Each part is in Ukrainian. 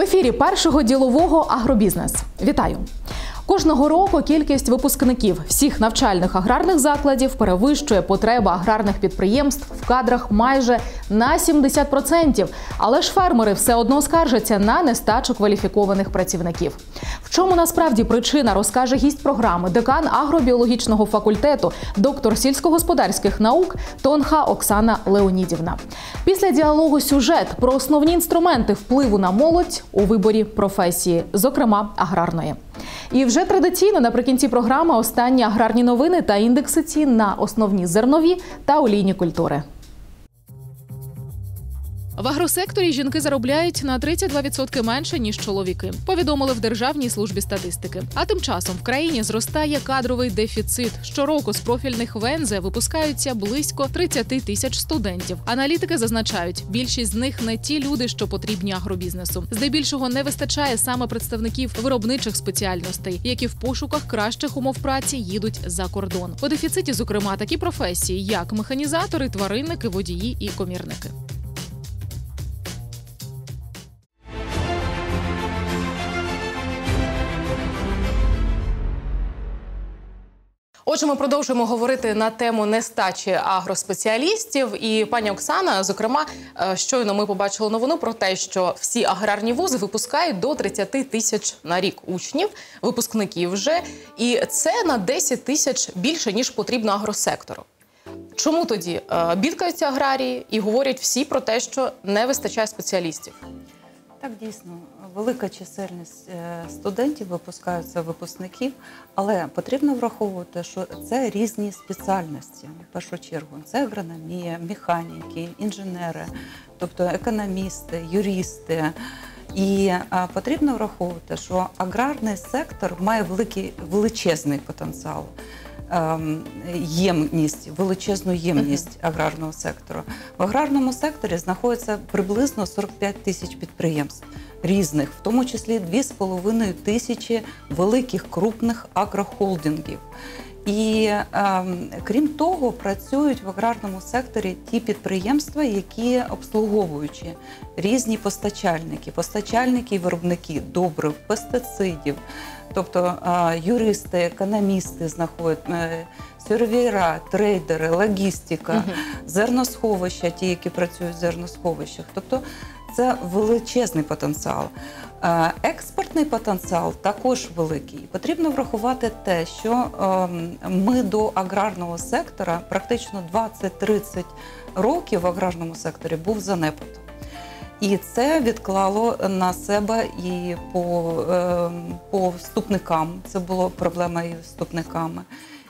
ефірі першого ділового агробізнес. Вітаю! Кожного року кількість випускників всіх навчальних аграрних закладів перевищує потреба аграрних підприємств в кадрах майже на 70%. Але ж фермери все одно скаржаться на нестачу кваліфікованих працівників. Чому насправді причина розкаже гість програми, декан агробіологічного факультету, доктор сільськогосподарських наук Тонха Оксана Леонідівна. Після діалогу сюжет про основні інструменти впливу на молодь у виборі професії, зокрема аграрної. І вже традиційно наприкінці програми останні аграрні новини та індекси цін на основні зернові та олійні культури. В агросекторі жінки заробляють на 32% менше ніж чоловіки. Повідомили в Державній службі статистики. А тим часом в країні зростає кадровий дефіцит. Щороку з профільних ВНЗ випускаються близько 30 тисяч студентів. Аналітики зазначають, більшість з них не ті люди, що потрібні агробізнесу. Здебільшого не вистачає саме представників виробничих спеціальностей, які в пошуках кращих умов праці їдуть за кордон. У дефіциті, зокрема, такі професії, як механізатори, тваринники, водії і комірники. Отже, ми продовжуємо говорити на тему нестачі агроспеціалістів. І пані Оксана, зокрема, е, щойно ми побачили новину про те, що всі аграрні вузи випускають до 30 тисяч на рік учнів, випускників вже, і це на 10 тисяч більше ніж потрібно агросектору. Чому тоді е, бідкаються аграрії і говорять всі про те, що не вистачає спеціалістів? Так, дійсно, велика чисельність е, студентів випускаються випускників, але потрібно враховувати, що це різні спеціальності. В першу чергу це агрономія, механіки, інженери, тобто економісти, юристи. І потрібно враховувати, що аграрний сектор має великий величезний потенціал. Ем, ємність, величезну ємність аграрного сектору. В аграрному секторі знаходиться приблизно 45 тисяч підприємств різних, в тому числі 2,5 тисячі великих крупних агрохолдингів. І е, крім того, працюють в аграрному секторі ті підприємства, які обслуговуючи різні постачальники, постачальники і виробники добрив, пестицидів, тобто е, юристи, економісти знаходять. Е, Сервіра, трейдери, логістика, зерносховища, ті, які працюють в зерносховищах. Тобто це величезний потенціал. Е, експортний потенціал також великий. Потрібно врахувати те, що ем, ми до аграрного сектора практично 20-30 років в аграрному секторі був занепад. І це відклало на себе і по ем, по вступникам. Це була проблема і вступниками.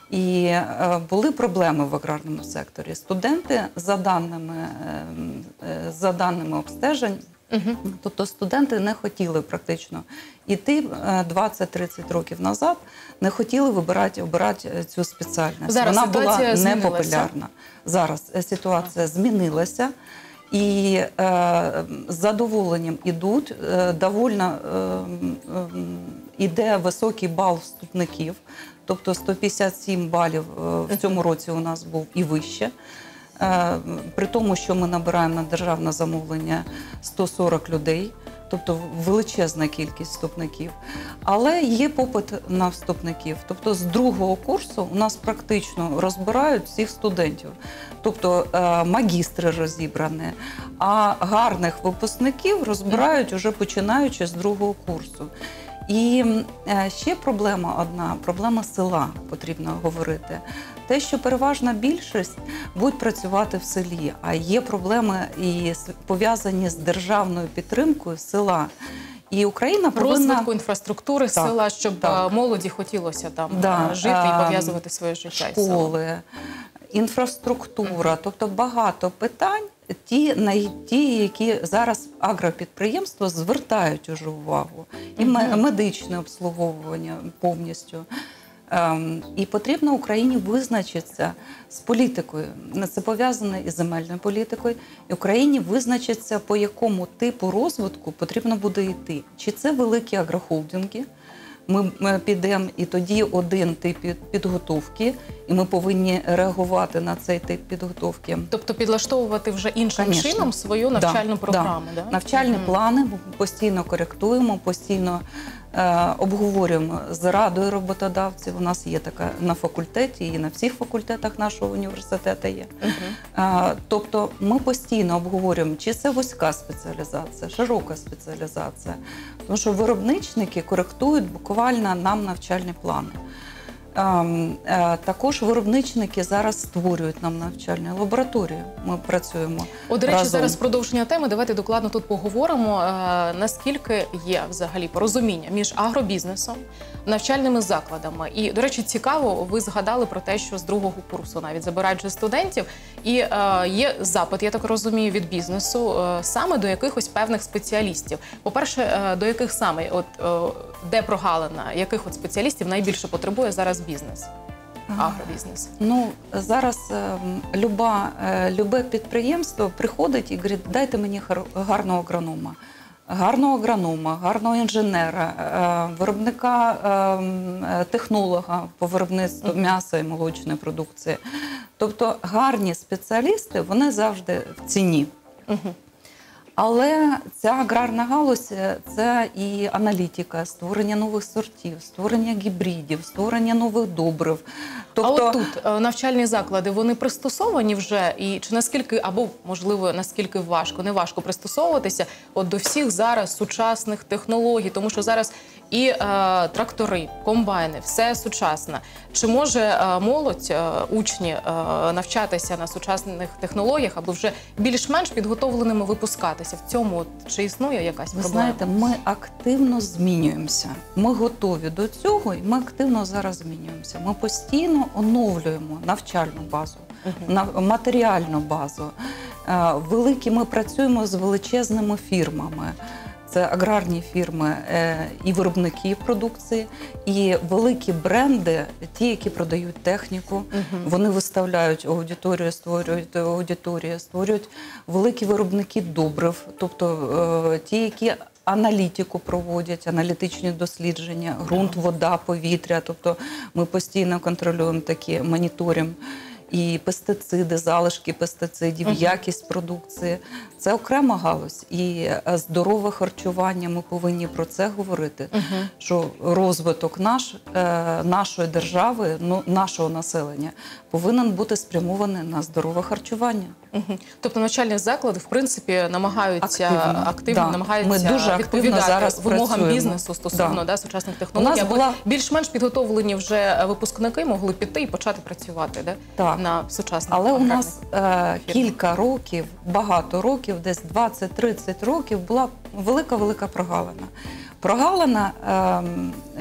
І е, були проблеми в аграрному секторі. Студенти за даними ем, е, за даними обстежень, угу. тобто студенти не хотіли практично іти 20-30 е, років назад, не хотіли вибирати обирати цю спеціальність. Зараз Вона була змінилася. непопулярна. Зараз ситуація змінилася. І е, з задоволенням ідуть е, довольно е, е, іде високий бал вступників. Тобто 157 балів е, в цьому році у нас був і вище. Е, при тому, що ми набираємо на державне замовлення 140 людей, тобто величезна кількість вступників. Але є попит на вступників. Тобто, з другого курсу у нас практично розбирають всіх студентів, тобто е, магістри розібрані, а гарних випускників розбирають уже починаючи з другого курсу. І е, ще проблема одна проблема села потрібно говорити. Те, що переважна більшість будуть працювати в селі, а є проблеми і пов'язані з державною підтримкою села. І Україна повинна... розвитку інфраструктури так, села, щоб так. Е, молоді хотілося там да. Е, жити і пов'язувати своє життя. Школи, інфраструктура, тобто багато питань ті, ті, які зараз агропідприємства звертають уже увагу, і медичне обслуговування повністю. Ем, і потрібно Україні визначитися з політикою. Це пов'язане із земельною політикою. І Україні визначиться, по якому типу розвитку потрібно буде йти. Чи це великі агрохолдинги, Ми, підемо і тоді один тип під- підготовки, і ми повинні реагувати на цей тип підготовки. Тобто підлаштовувати вже іншим Конечно. чином свою навчальну да. програму. Да? Навчальні Мгм. плани постійно коректуємо, постійно обговорюємо з радою роботодавців. У нас є така на факультеті, і на всіх факультетах нашого університету є. Е, тобто ми постійно обговорюємо, чи це вузька спеціалізація, широка спеціалізація. Тому що виробничники коректують буквально нам навчальні плани. Е, Також виробничники зараз створюють нам навчальні лабораторії. Ми працюємо. От, до речі, разом. зараз продовження теми. Давайте докладно тут поговоримо. е, наскільки є взагалі порозуміння між агробізнесом, навчальними закладами. І, до речі, цікаво, ви згадали про те, що з другого курсу навіть забирають вже студентів, і е, є запит, я так розумію, від бізнесу саме до якихось певних спеціалістів. По-перше, е, до яких саме, от де прогалина, яких от спеціалістів найбільше потребує зараз бізнес, агробізнес? Ну зараз ем, люба, е, любе підприємство приходить і говорить, дайте мені гарного агронома. Гарного агронома, гарного інженера, е, виробника ем, е, технолога по виробництву м'яса і молочної продукції. Тобто гарні спеціалісти вони завжди в ціні. Але ця аграрна галузь е, це і аналітика, створення нових сортів, створення гібридів, створення нових добрив. Тобто, а от тут е, навчальні заклади вони пристосовані вже, і чи наскільки або можливо наскільки важко, не важко пристосовуватися от до всіх зараз сучасних технологій, тому що зараз і е, трактори, комбайни, все сучасне. Чи може е, молодь, учні навчатися на сучасних технологіях, аби вже більш-менш підготовленими випускатися? В цьому от, чи існує якась ви знаєте, ми активно змінюємося. Ми готові до цього, і ми активно зараз змінюємося. Ми постійно оновлюємо навчальну базу, на матеріальну базу. Е, Великі ми працюємо з величезними фірмами. Це аграрні фірми е, і виробники продукції, і великі бренди, ті, які продають техніку. Вони виставляють аудиторію, створюють аудиторію, створюють великі виробники добрив, тобто е, ті, які аналітику проводять, аналітичні дослідження, ґрунт, вода, повітря. Тобто ми постійно контролюємо такі моніторимо. І пестициди, залишки пестицидів, Мгм. якість продукції це окрема галузь. І е, здорове харчування. Ми повинні про це говорити. Мгм. Що розвиток наш, е, нашої держави, ну нашого населення, повинен бути спрямований на здорове харчування. Мгм. Тобто навчальні заклади в принципі намагаються Активно, активно, да. намагаються Ми дуже активно відповідати зараз вимогам працюємо. бізнесу стосовно Да. да. сучасних технологій. У нас була- більш-менш підготовлені вже випускники могли піти і почати працювати да? Так. на сучасних Але у нас е, кілька років, багато років, десь 20-30 років, була велика велика прогалина. Прогалина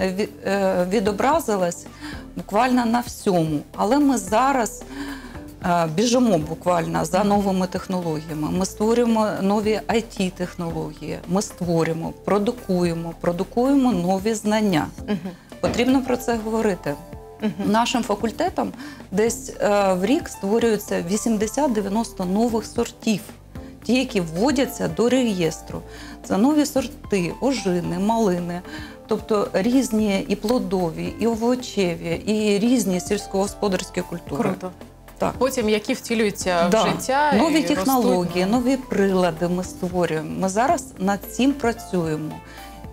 ві- е, відобразилась буквально на всьому. Але ми зараз е, біжимо буквально за новими технологіями. Ми створюємо нові it технології ми створюємо, продукуємо, продукуємо нові знання. Потрібно про це говорити. Нашим факультетом десь е, в рік створюється 80-90 нових сортів, ті, які вводяться до реєстру. Це нові сорти, ожини, малини, тобто різні і плодові, і овочеві, і різні сільськогосподарські культури. Круто. Так. Потім які втілюються Да. в життя Нові і технології, ростуть. нові прилади ми створюємо. Ми зараз над цим працюємо.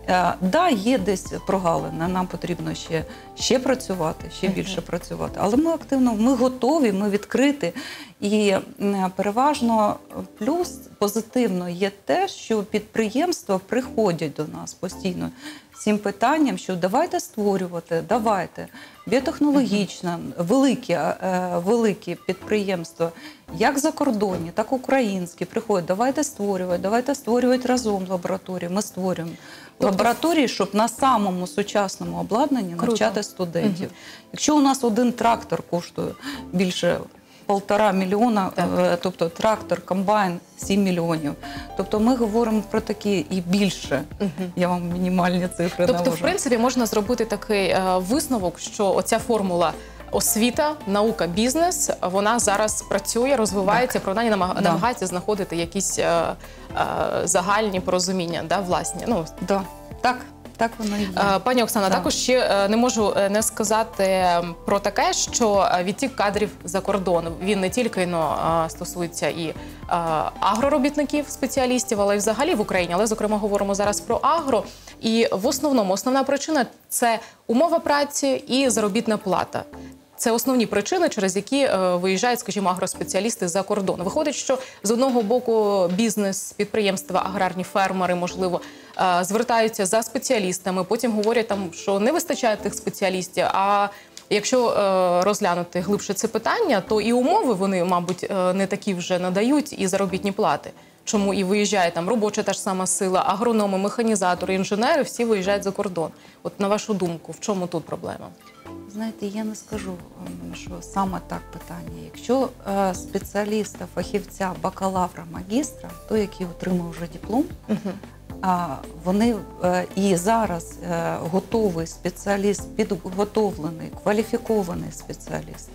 Е, да, є десь прогалини, нам потрібно ще, ще працювати, ще більше працювати. Але ми активно, ми готові, ми відкриті. І переважно плюс позитивно є те, що підприємства приходять до нас постійно з цим питанням, що давайте створювати, давайте біотехнологічно, великі, е, великі підприємства, як закордонні, так і українські, приходять, давайте створювати, давайте створювати разом лабораторії. Ми створюємо лабораторії, щоб на самому сучасному обладнанні Круто. навчати студентів. Якщо у нас один трактор коштує більше полтора мільйона, Так. е, тобто трактор, комбайн 7 мільйонів. Тобто ми говоримо про такі і більше. Мгм. Я вам мінімальні цифри Тобто, в принципі, можна зробити такий е, висновок, що оця формула. Освіта, наука, бізнес вона зараз працює, розвивається, принаймні намаг... Да. намагається знаходити якісь е, е, загальні порозуміння, да, власні. Ну Да. Так, Так воно і є. Е, Пані Оксана, Так. також ще е, не можу е, не сказати про таке, що відтік кадрів за кордон він не тільки ну, стосується і агроробітників, спеціалістів, але й взагалі в Україні. Але зокрема говоримо зараз про агро. І в основному основна причина це умова праці і заробітна плата. Це основні причини, через які е, виїжджають, скажімо, агроспеціалісти за кордон. Виходить, що з одного боку бізнес, підприємства, аграрні фермери, можливо, е, звертаються за спеціалістами. Потім говорять там, що не вистачає тих спеціалістів. А якщо е, розглянути глибше це питання, то і умови вони, мабуть, не такі вже надають, і заробітні плати. Чому і виїжджає там робоча та ж сама сила, агрономи, механізатори, інженери всі виїжджають за кордон. От на вашу думку, в чому тут проблема? Знаєте, я не скажу, ем, що саме так питання. Якщо е, спеціаліста, фахівця, бакалавра, магістра, той, який отримав вже диплом, а вони е, і зараз е, готовий спеціаліст, підготовлений, кваліфікований спеціаліст,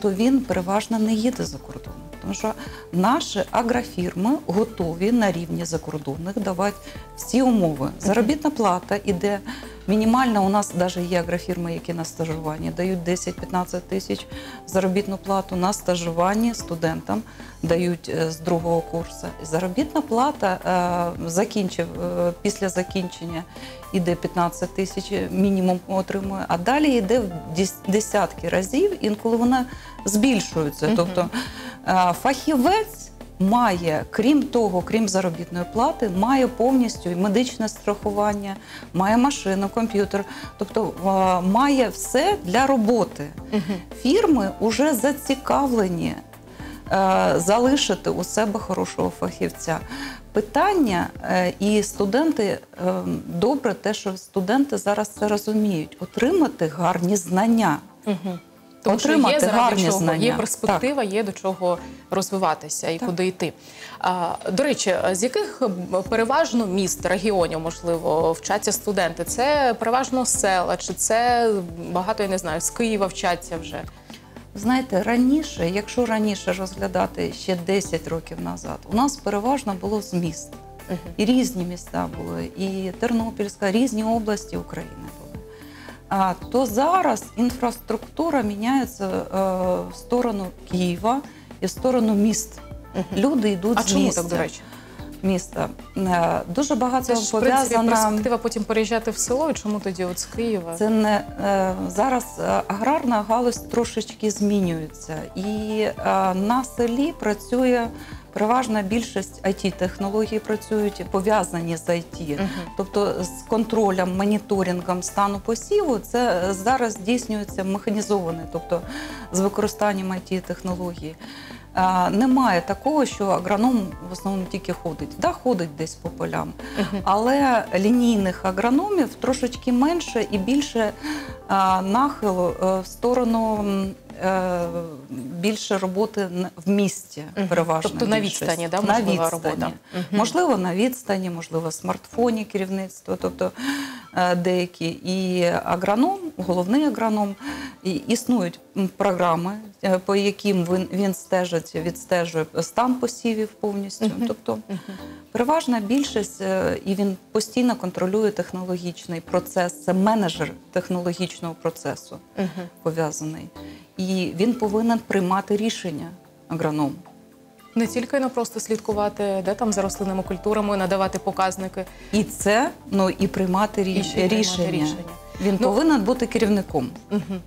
то він переважно не їде за кордон. Тому що наші агрофірми готові на рівні закордонних давати всі умови. Заробітна плата іде мінімальна. У нас навіть є агрофірми, які на стажуванні дають 10-15 тисяч заробітну плату. На стажуванні студентам дають е, з другого курсу. Заробітна плата е, закінчив е, після закінчення іде 15 тисяч мінімум отримує, а далі йде в десятки разів, інколи вона збільшується. Тобто фахівець має, крім того, крім заробітної плати, має повністю і медичне страхування, має машину, комп'ютер, тобто е, має все для роботи. Фірми вже зацікавлені е, залишити у себе хорошого фахівця. Питання, е, і студенти е, добре, те, що студенти зараз це розуміють, отримати гарні знання. Угу. Тому що є заради гарні чого, знання. є перспектива, є до чого розвиватися і Так. куди йти. А, до речі, з яких переважно міст, регіонів, можливо, вчаться студенти? Це переважно села, чи це багато, я не знаю, з Києва вчаться вже? Знаєте, раніше, якщо раніше розглядати ще 10 років назад, у нас переважно було з міст. І різні міста були, і Тернопільська, різні області України то зараз інфраструктура міняється е, в сторону Києва і в сторону міст. Люди йдуть А з чому міста. так, до речі? міста. Е, Дуже багато Це ж в принципі пов'язано. перспектива потім переїжджати в село. І чому тоді от з Києва? Це не е, зараз аграрна галузь трошечки змінюється, і на селі працює переважна більшість it технологій працюють пов'язані з IT. Тобто з контролем, моніторингом стану посіву це зараз здійснюється механізоване, тобто з використанням it технологій. Немає такого, що агроном в основному тільки ходить. Да, ходить десь по полям, але лінійних агрономів трошечки менше і більше а, нахилу е, в сторону е, більше роботи в місті. Переважно Тобто на відстані, да, на відстані. робота. Можливо, на відстані, можливо, в смартфоні керівництво, тобто деякі. І агроном, головний агроном, і існують програми, е, по яким він, він стежить, відстежує стан посівів повністю. Тобто. Переважна більшість, е, і він постійно контролює технологічний процес. Це менеджер технологічного процесу пов'язаний. І він повинен приймати рішення агроном. Не тільки ну, просто слідкувати, де там за рослинними культурами, надавати показники. І це ну і приймати ріш... І приймати рішення. рішення. Він Ну, повинен бути керівником. Мгм.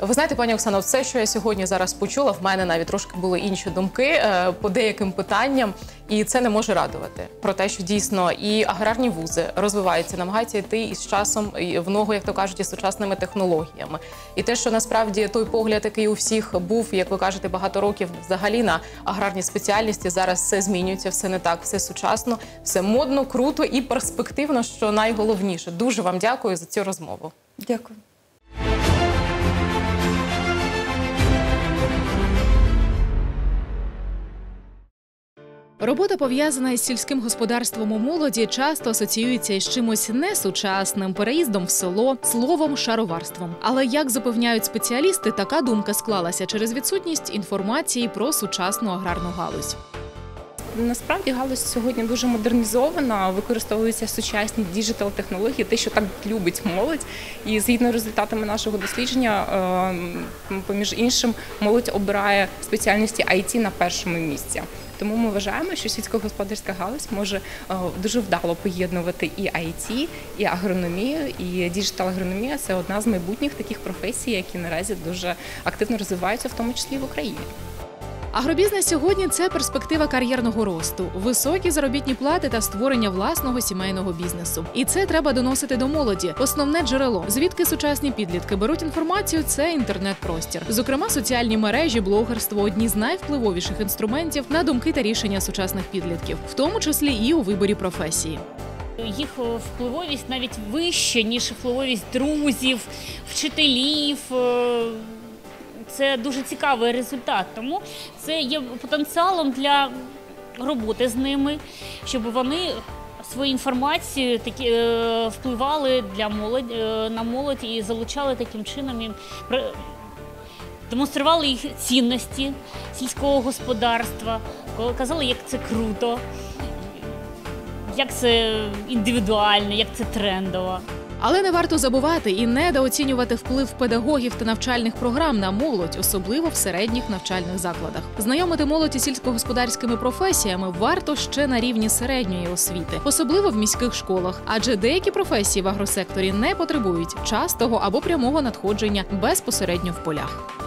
Ви знаєте, пані Оксано, все, що я сьогодні зараз почула, в мене навіть трошки були інші думки е, по деяким питанням, і це не може радувати про те, що дійсно і аграрні вузи розвиваються, намагаються йти із часом в ногу, як то кажуть, із сучасними технологіями. І те, що насправді той погляд, який у всіх був, як ви кажете, багато років взагалі на аграрні спеціальності, зараз все змінюється, все не так, все сучасно, все модно, круто і перспективно, що найголовніше. Дуже вам дякую за цю розмову. Дякую. Робота пов'язана із сільським господарством у молоді часто асоціюється із чимось несучасним, переїздом в село, словом, шароварством. Але як запевняють спеціалісти, така думка склалася через відсутність інформації про сучасну аграрну галузь. Насправді галузь сьогодні дуже модернізована, використовуються сучасні digital технології, те, що так любить молодь. І згідно з результатами нашого дослідження, е, поміж іншим, молодь обирає спеціальності IT на першому місці. Тому ми вважаємо, що сільськогосподарська галузь може е, дуже вдало поєднувати і IT, і агрономію, і діджитал-агрономія це одна з майбутніх таких професій, які наразі дуже активно розвиваються, в тому числі в Україні. Агробізнес сьогодні це перспектива кар'єрного росту, високі заробітні плати та створення власного сімейного бізнесу. І це треба доносити до молоді. Основне джерело, звідки сучасні підлітки беруть інформацію, це інтернет-простір. Зокрема, соціальні мережі, блогерство одні з найвпливовіших інструментів на думки та рішення сучасних підлітків, в тому числі і у виборі професії. Їх е, впливовість навіть вища, ніж впливовість друзів, вчителів. Це дуже цікавий результат. Тому це є потенціалом для роботи з ними, щоб вони свою інформацію такі е, впливали для молодь е, на молодь і залучали таким чином їм демонстрували їх цінності сільського господарства, казали, як це круто як це індивідуально, як це трендово. Але не варто забувати і недооцінювати вплив педагогів та навчальних програм на молодь, особливо в середніх навчальних закладах. Знайомити молодь із сільськогосподарськими професіями варто ще на рівні середньої освіти, особливо в міських школах, адже деякі професії в агросекторі не потребують частого або прямого надходження безпосередньо в полях.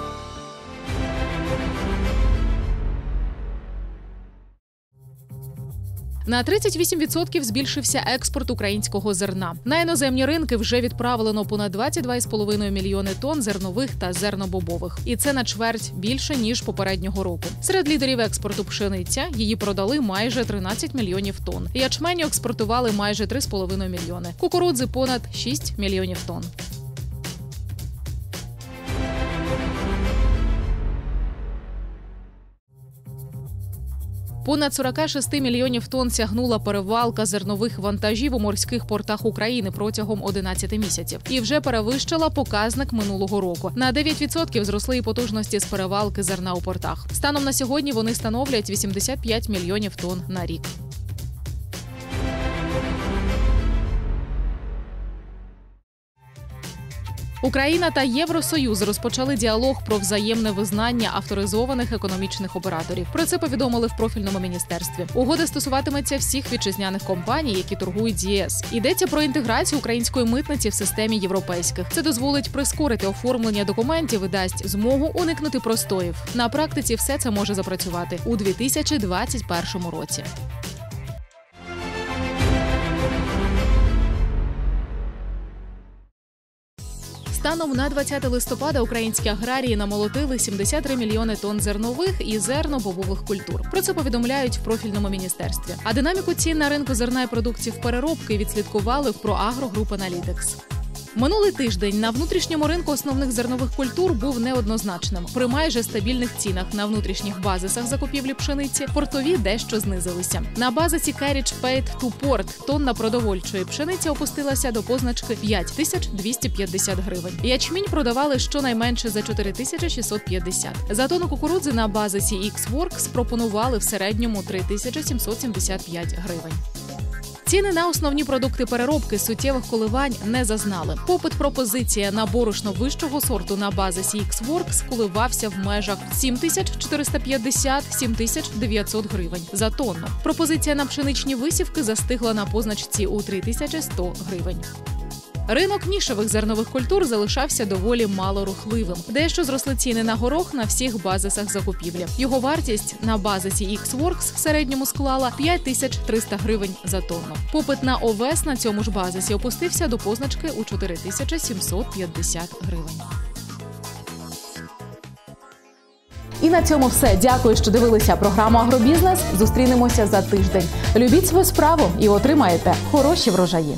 На 38% збільшився експорт українського зерна. На іноземні ринки вже відправлено понад 22,5 мільйони тонн зернових та зернобобових, і це на чверть більше ніж попереднього року. Серед лідерів експорту пшениця її продали майже 13 мільйонів тонн. Ячменю експортували майже 3,5 мільйони. Кукурудзи понад 6 мільйонів тонн. Понад 46 мільйонів тонн сягнула перевалка зернових вантажів у морських портах України протягом 11 місяців і вже перевищила показник минулого року. На 9% зросли і потужності з перевалки зерна у портах. Станом на сьогодні вони становлять 85 мільйонів тонн на рік. Україна та Євросоюз розпочали діалог про взаємне визнання авторизованих економічних операторів. Про це повідомили в профільному міністерстві. Угода стосуватиметься всіх вітчизняних компаній, які торгують ЄС. Йдеться про інтеграцію української митниці в системі європейських. Це дозволить прискорити оформлення документів і дасть змогу уникнути простоїв. На практиці все це може запрацювати у 2021 році. Станом на 20 листопада українські аграрії намолотили 73 мільйони тонн зернових і зернобобових культур. Про це повідомляють в профільному міністерстві. А динаміку цін на ринку зерна і продуктів переробки відслідкували в Group Analytics. Минулий тиждень на внутрішньому ринку основних зернових культур був неоднозначним. При майже стабільних цінах на внутрішніх базисах закупівлі пшениці портові дещо знизилися. На базисі Carriage Paid to Port тонна продовольчої пшениці опустилася до позначки 5250 гривень. Ячмінь продавали щонайменше за 4650. За тонну кукурудзи на базисі X-Works пропонували в середньому 3775 гривень. Ціни на основні продукти переробки суттєвих коливань не зазнали. Попит пропозиція на борошно вищого сорту на базисі X-Works коливався в межах 7450-7900 гривень за тонну. Пропозиція на пшеничні висівки застигла на позначці у 3100 гривень. Ринок нішевих зернових культур залишався доволі малорухливим. Дещо зросли ціни на горох на всіх базисах закупівлі. Його вартість на базисі X-Works в середньому склала 5300 гривень за тонну. Попит на овес на цьому ж базисі опустився до позначки у 4750 гривень. І на цьому все. Дякую, що дивилися програму Агробізнес. Зустрінемося за тиждень. Любіть свою справу і отримаєте хороші врожаї.